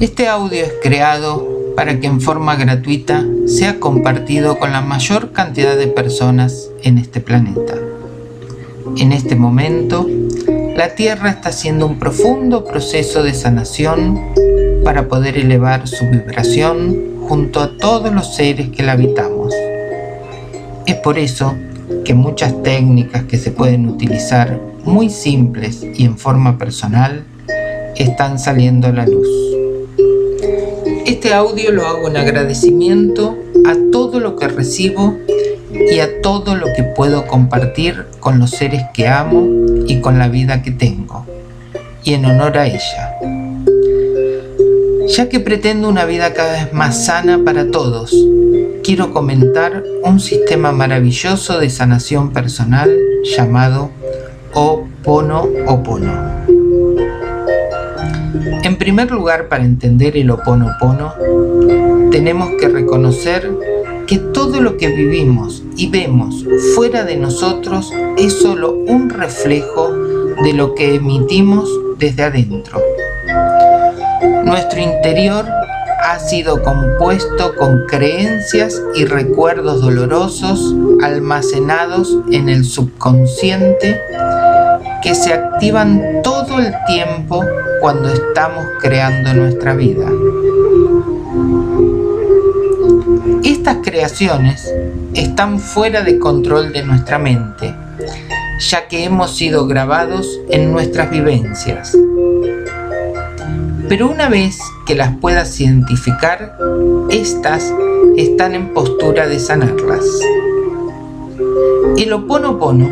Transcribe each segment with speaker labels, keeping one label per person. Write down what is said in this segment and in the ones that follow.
Speaker 1: Este audio es creado para que en forma gratuita sea compartido con la mayor cantidad de personas en este planeta. En este momento, la Tierra está haciendo un profundo proceso de sanación para poder elevar su vibración junto a todos los seres que la habitamos. Es por eso que muchas técnicas que se pueden utilizar muy simples y en forma personal están saliendo a la luz. Este audio lo hago en agradecimiento a todo lo que recibo y a todo lo que puedo compartir con los seres que amo y con la vida que tengo, y en honor a ella. Ya que pretendo una vida cada vez más sana para todos, quiero comentar un sistema maravilloso de sanación personal llamado Opono Opono. En primer lugar, para entender el Oponopono, tenemos que reconocer que todo lo que vivimos y vemos fuera de nosotros es solo un reflejo de lo que emitimos desde adentro. Nuestro interior ha sido compuesto con creencias y recuerdos dolorosos almacenados en el subconsciente que se activan todo el tiempo cuando estamos creando nuestra vida. Estas creaciones están fuera de control de nuestra mente, ya que hemos sido grabados en nuestras vivencias. Pero una vez que las puedas identificar, estas están en postura de sanarlas. El Oponopono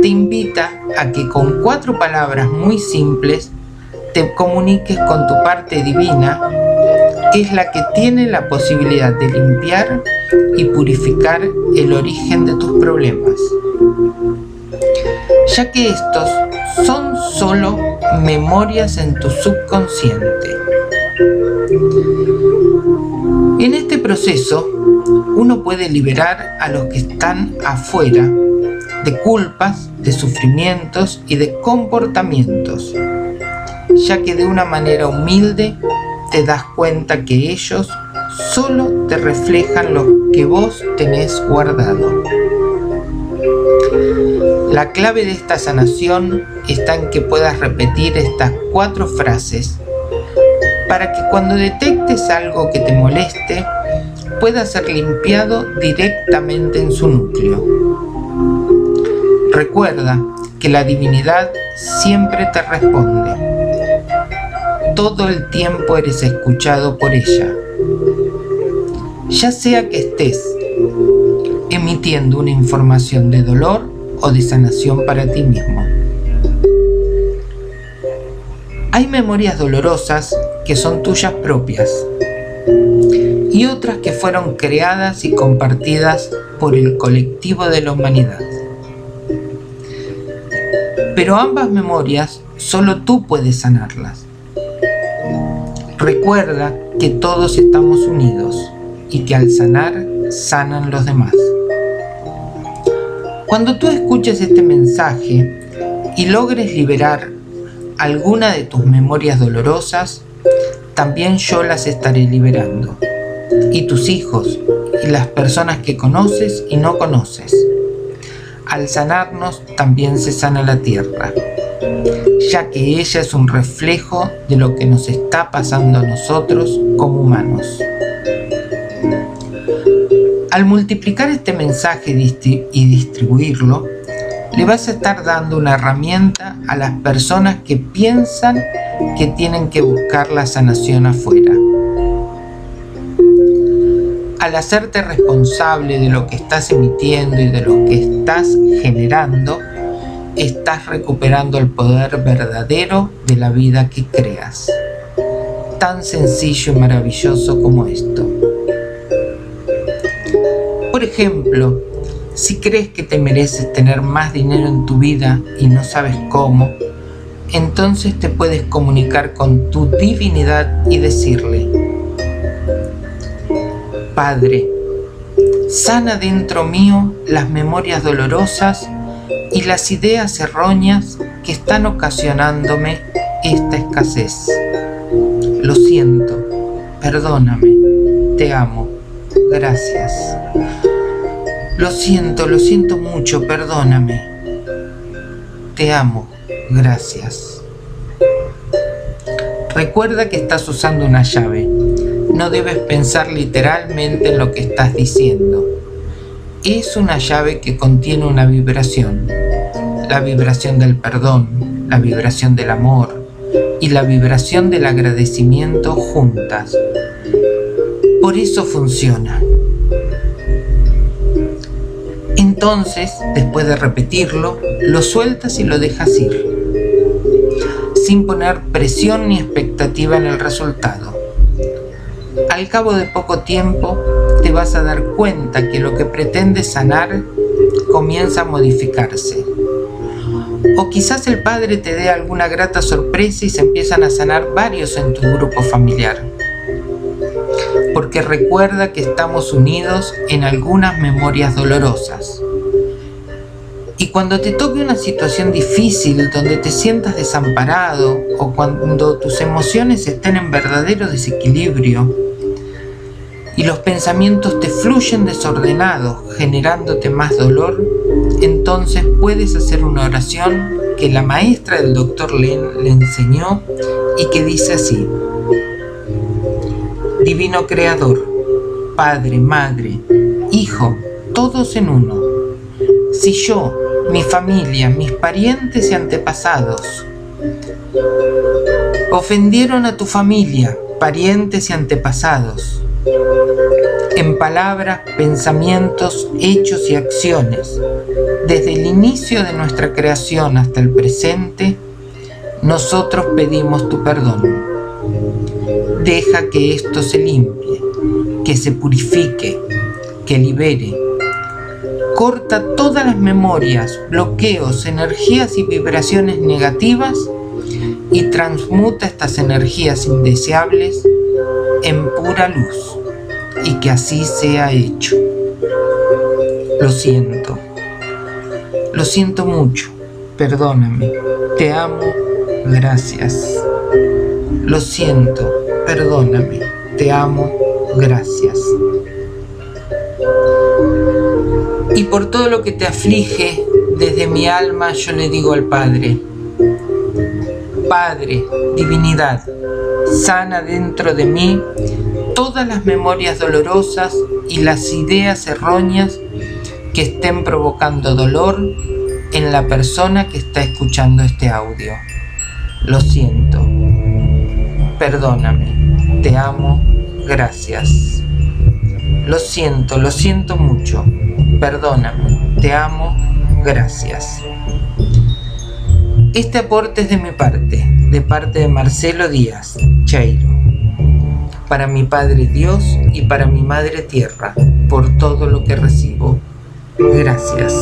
Speaker 1: te invita a que con cuatro palabras muy simples te comuniques con tu parte divina es la que tiene la posibilidad de limpiar y purificar el origen de tus problemas, ya que estos son solo memorias en tu subconsciente. En este proceso, uno puede liberar a los que están afuera de culpas, de sufrimientos y de comportamientos, ya que de una manera humilde te das cuenta que ellos solo te reflejan lo que vos tenés guardado. La clave de esta sanación está en que puedas repetir estas cuatro frases para que cuando detectes algo que te moleste pueda ser limpiado directamente en su núcleo. Recuerda que la divinidad siempre te responde todo el tiempo eres escuchado por ella. Ya sea que estés emitiendo una información de dolor o de sanación para ti mismo. Hay memorias dolorosas que son tuyas propias y otras que fueron creadas y compartidas por el colectivo de la humanidad. Pero ambas memorias solo tú puedes sanarlas. Recuerda que todos estamos unidos y que al sanar, sanan los demás. Cuando tú escuches este mensaje y logres liberar alguna de tus memorias dolorosas, también yo las estaré liberando. Y tus hijos y las personas que conoces y no conoces. Al sanarnos también se sana la tierra ya que ella es un reflejo de lo que nos está pasando a nosotros como humanos. Al multiplicar este mensaje y distribuirlo, le vas a estar dando una herramienta a las personas que piensan que tienen que buscar la sanación afuera. Al hacerte responsable de lo que estás emitiendo y de lo que estás generando, estás recuperando el poder verdadero de la vida que creas. Tan sencillo y maravilloso como esto. Ejemplo, si crees que te mereces tener más dinero en tu vida y no sabes cómo, entonces te puedes comunicar con tu divinidad y decirle, Padre, sana dentro mío las memorias dolorosas y las ideas erróneas que están ocasionándome esta escasez. Lo siento, perdóname, te amo, gracias. Lo siento, lo siento mucho, perdóname. Te amo, gracias. Recuerda que estás usando una llave. No debes pensar literalmente en lo que estás diciendo. Es una llave que contiene una vibración. La vibración del perdón, la vibración del amor y la vibración del agradecimiento juntas. Por eso funciona. Entonces, después de repetirlo, lo sueltas y lo dejas ir, sin poner presión ni expectativa en el resultado. Al cabo de poco tiempo, te vas a dar cuenta que lo que pretendes sanar comienza a modificarse. O quizás el padre te dé alguna grata sorpresa y se empiezan a sanar varios en tu grupo familiar porque recuerda que estamos unidos en algunas memorias dolorosas. Y cuando te toque una situación difícil donde te sientas desamparado o cuando tus emociones estén en verdadero desequilibrio y los pensamientos te fluyen desordenados generándote más dolor, entonces puedes hacer una oración que la maestra del doctor Len le enseñó y que dice así. Divino Creador, Padre, Madre, Hijo, todos en uno. Si yo, mi familia, mis parientes y antepasados. Ofendieron a tu familia, parientes y antepasados, en palabras, pensamientos, hechos y acciones, desde el inicio de nuestra creación hasta el presente, nosotros pedimos tu perdón. Deja que esto se limpie, que se purifique, que libere. Corta todas las memorias, bloqueos, energías y vibraciones negativas y transmuta estas energías indeseables en pura luz. Y que así sea hecho. Lo siento, lo siento mucho, perdóname, te amo, gracias. Lo siento, perdóname, te amo, gracias. Y por todo lo que te aflige, desde mi alma yo le digo al Padre, Padre, divinidad, sana dentro de mí todas las memorias dolorosas y las ideas erróneas que estén provocando dolor en la persona que está escuchando este audio. Lo siento. Perdóname, te amo, gracias. Lo siento, lo siento mucho. Perdóname, te amo, gracias. Este aporte es de mi parte, de parte de Marcelo Díaz, Chairo, para mi Padre Dios y para mi Madre Tierra, por todo lo que recibo. Gracias.